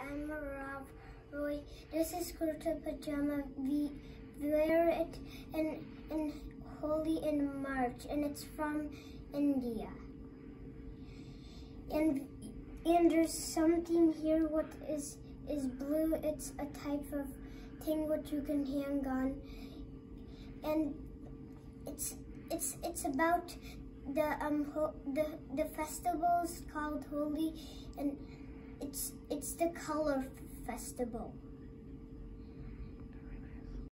I'm Rav Roy. This is Kurta Pajama. We wear it in, in Holi in March and it's from India. And and there's something here what is is blue. It's a type of thing what you can hang on. And it's it's it's about the um the the festivals called Holi and the color festival.